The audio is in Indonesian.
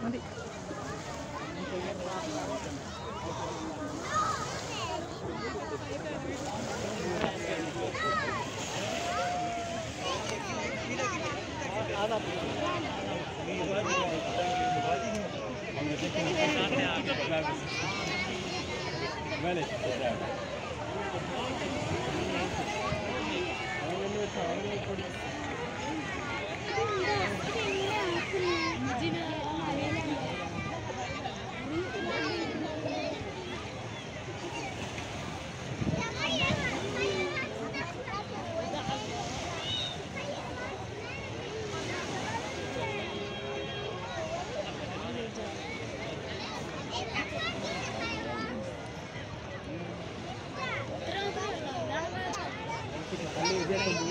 Mandi. Melek. Thank you. Began